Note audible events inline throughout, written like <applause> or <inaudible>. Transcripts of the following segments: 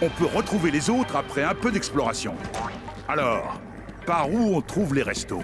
On peut retrouver les autres après un peu d'exploration. Alors, par où on trouve les restos?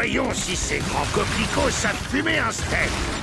Voyons si ces grands coquelicots savent fumer un steak.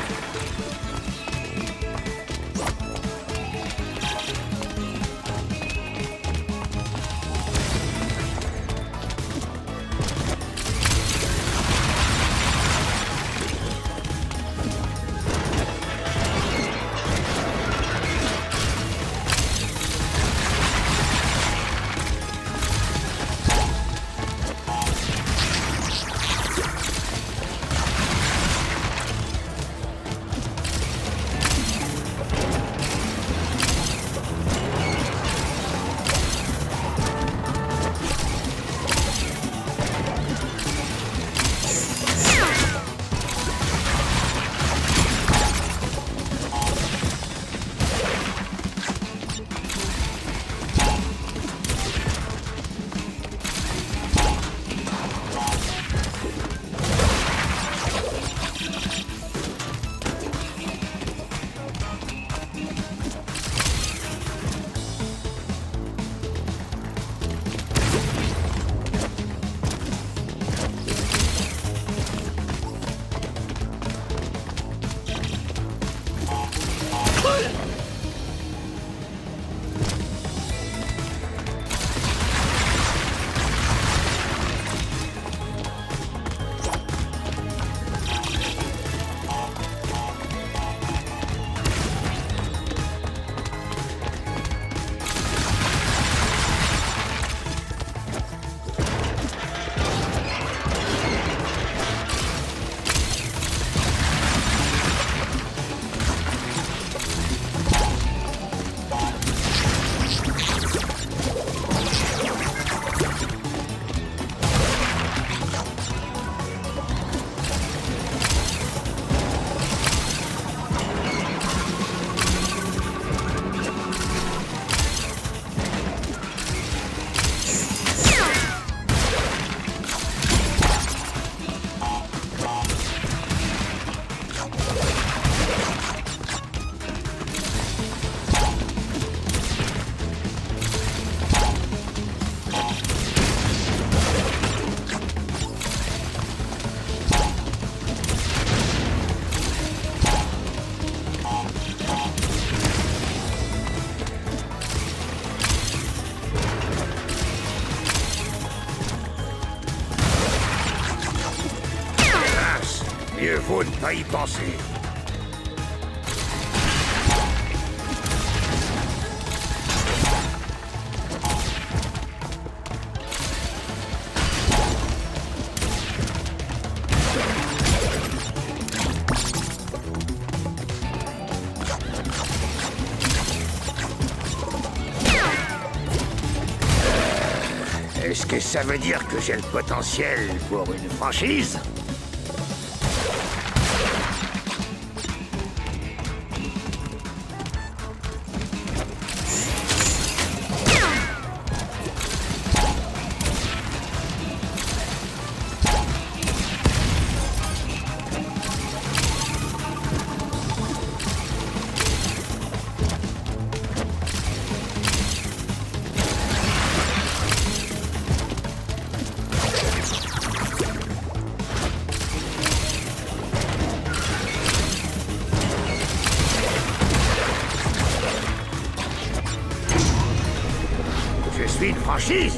Penser. Est-ce que ça veut dire que j'ai le potentiel pour une franchise? Cease!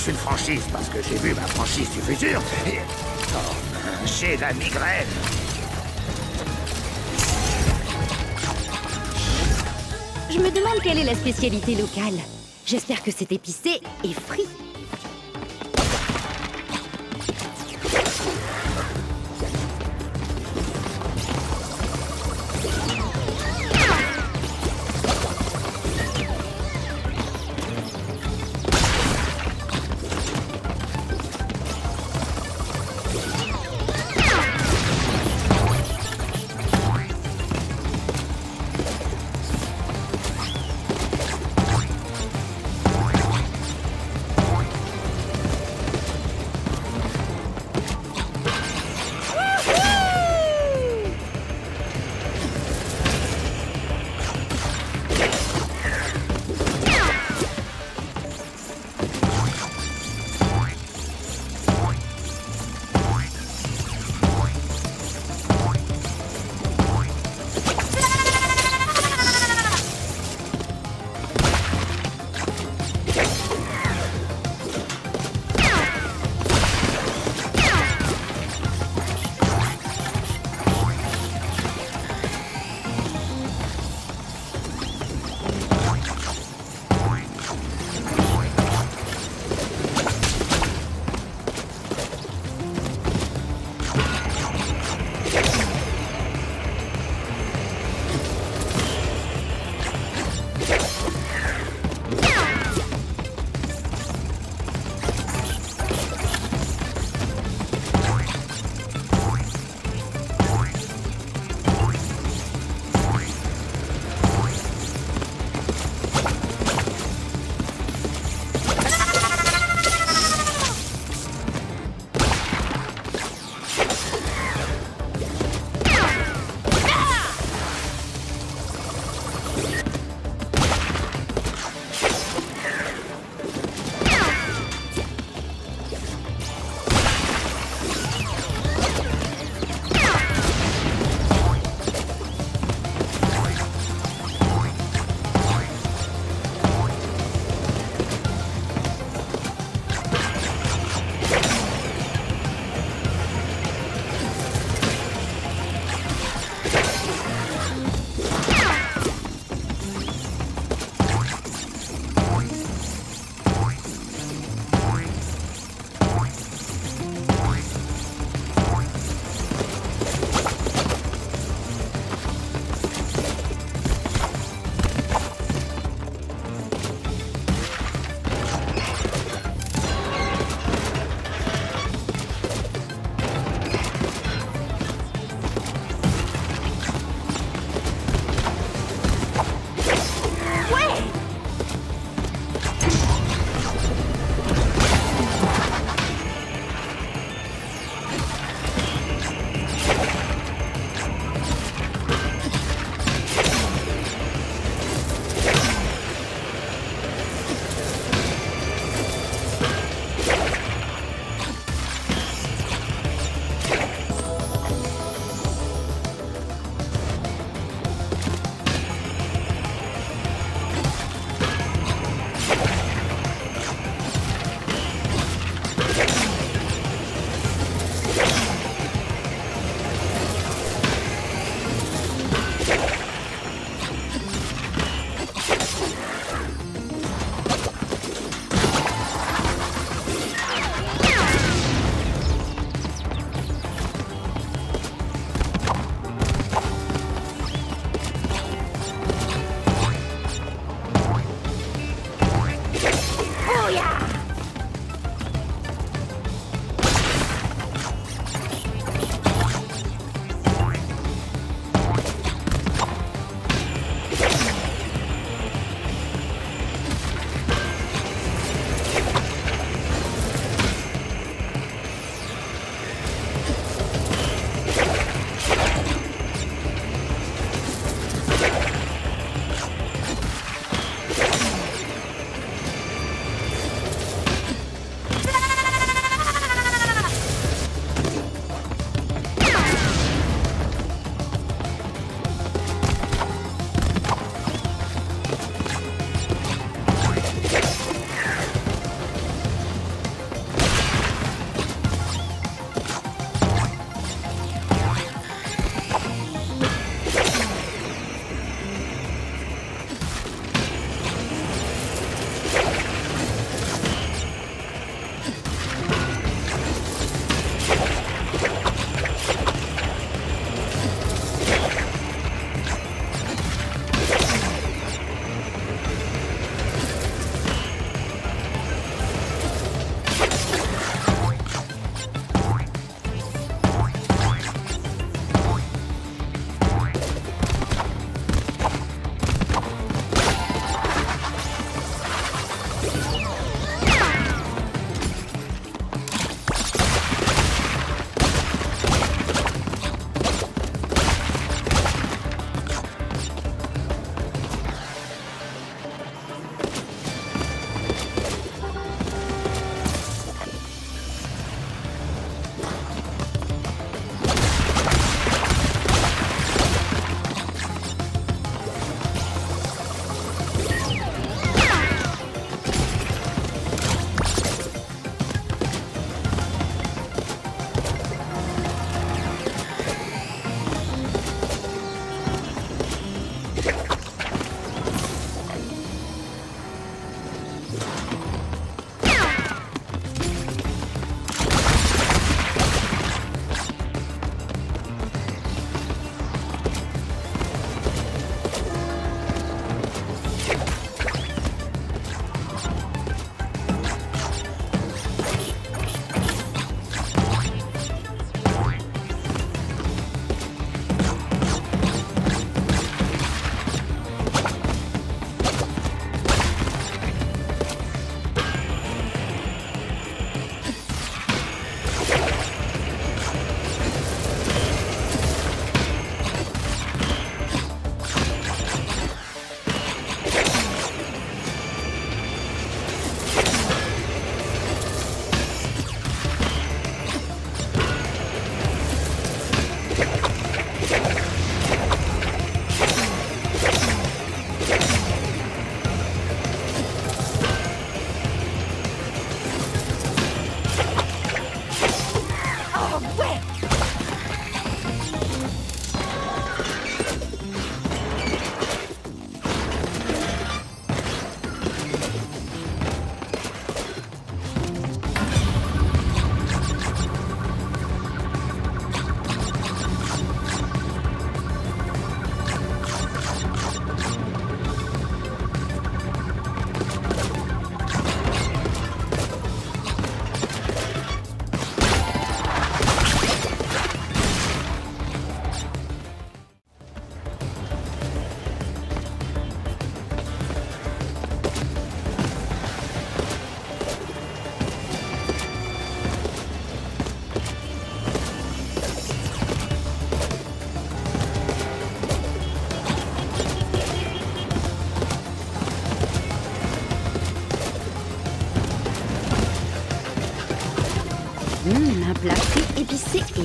Lance une franchise parce que j'ai vu ma franchise du futur, et... oh, j'ai la migraine. Je me demande quelle est la spécialité locale. J'espère que c'est épicé et frit.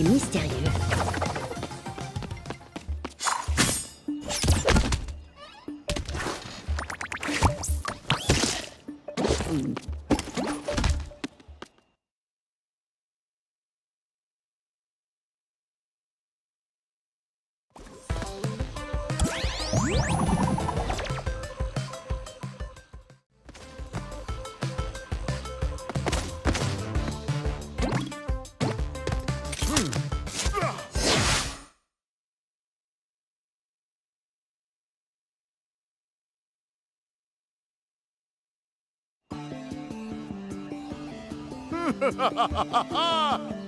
Épicé Ha ha ha ha ha!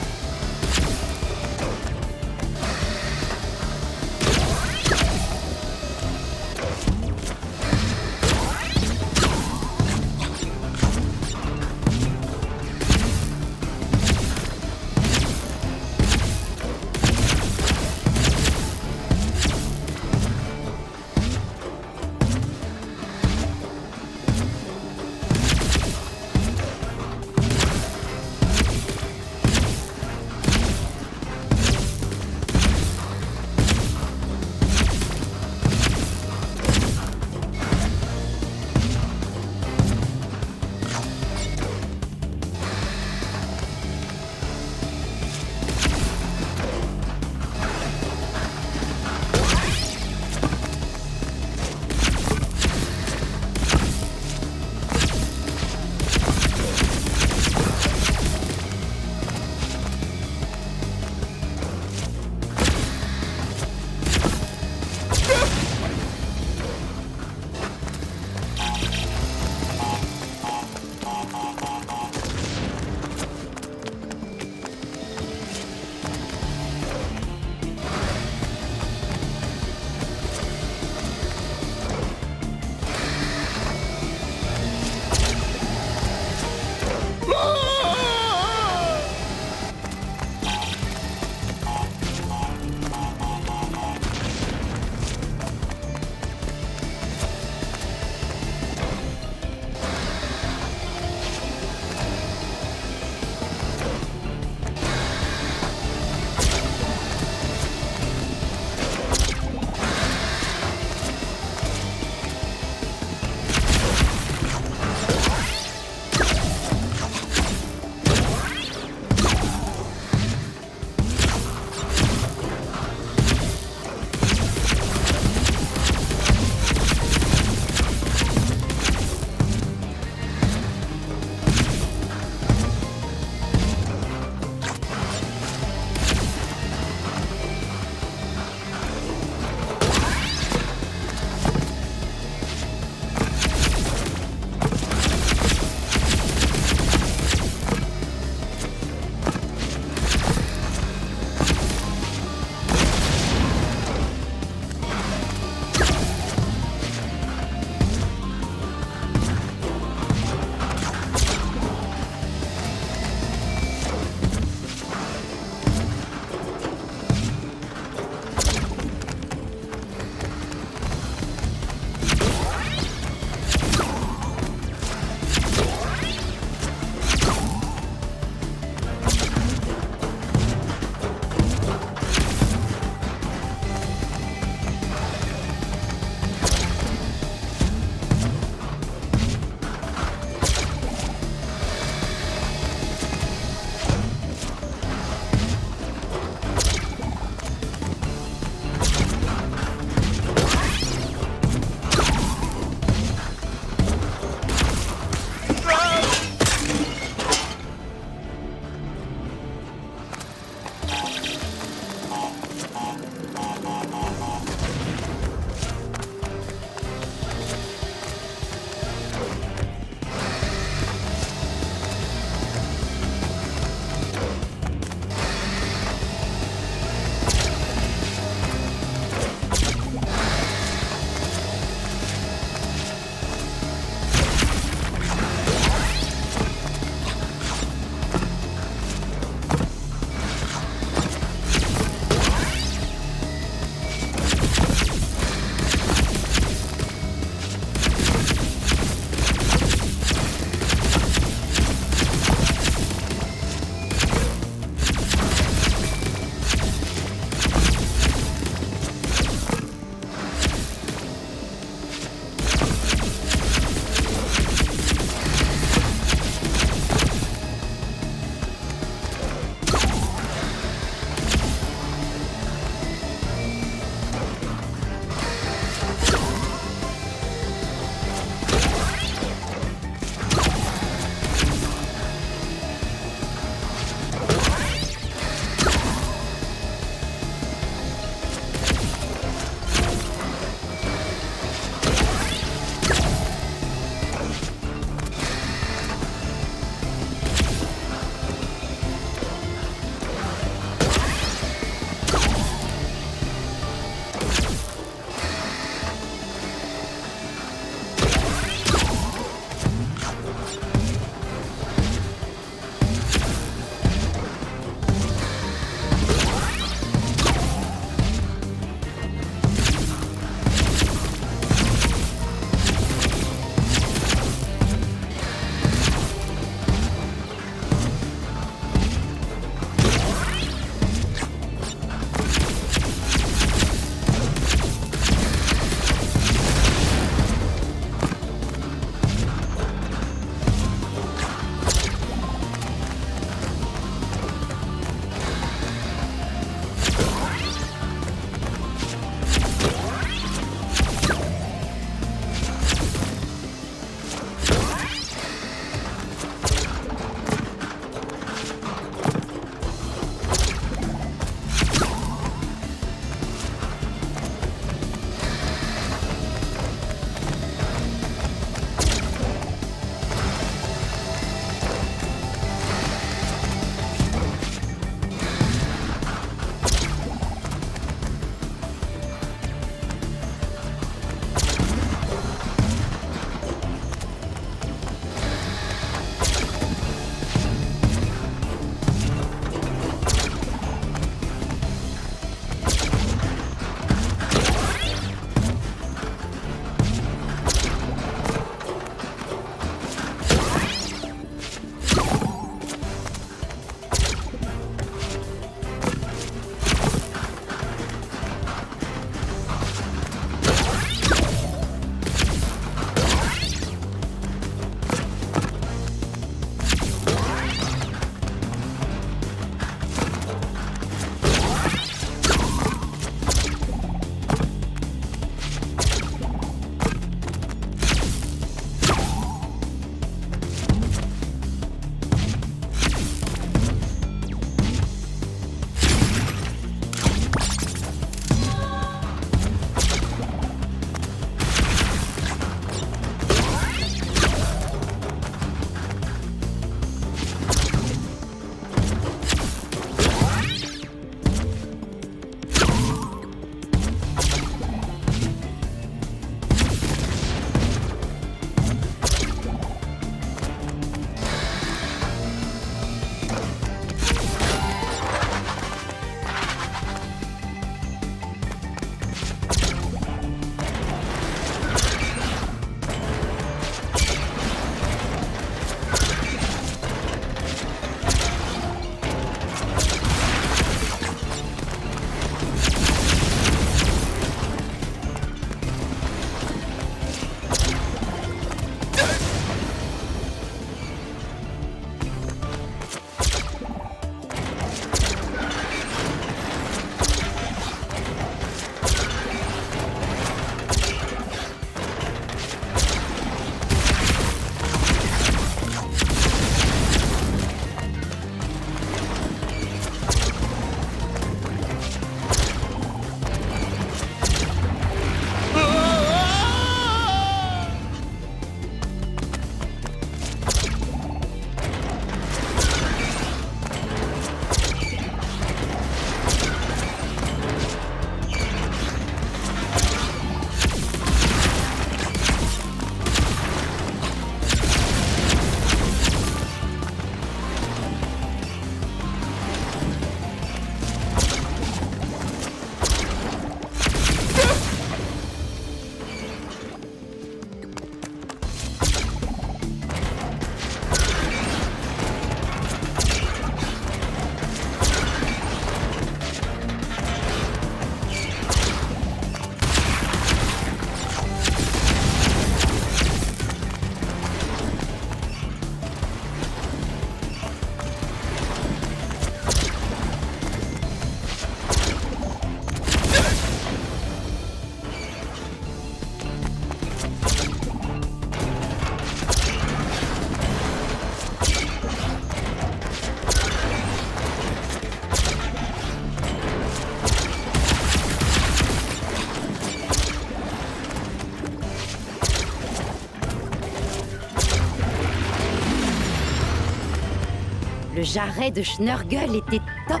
Jarret de Schnurgle était top.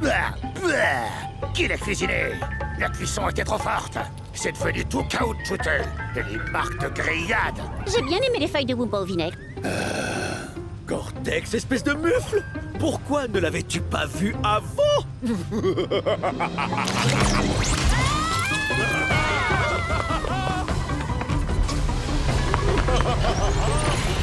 Bah, bah. Qui l'a cuisiné La cuisson était trop forte. C'est devenu tout caoutchouteux. Et les marques de grillade. J'ai bien aimé les feuilles de Wumpa au vinaigre. Cortex, espèce de mufle Pourquoi ne l'avais-tu pas vu avant? <laughs>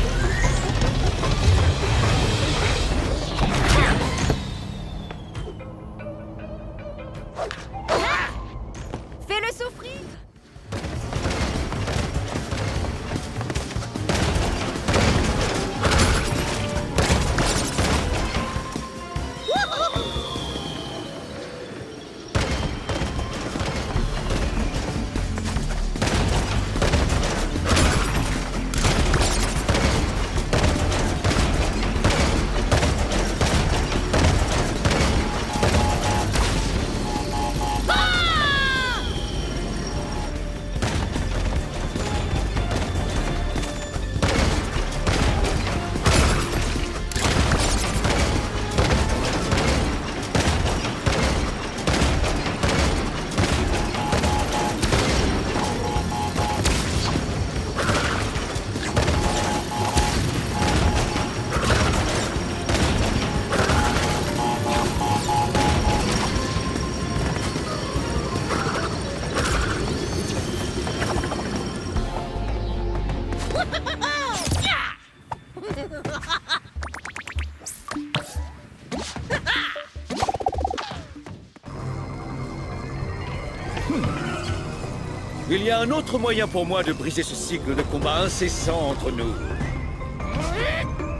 y a un autre moyen pour moi de briser ce cycle de combat incessant entre nous.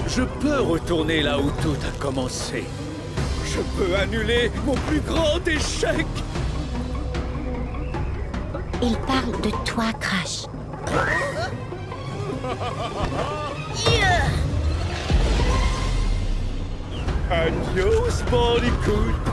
Je peux retourner là où tout a commencé. Je peux annuler mon plus grand échec. Il parle de toi, Crash. Adios, Bandicoot.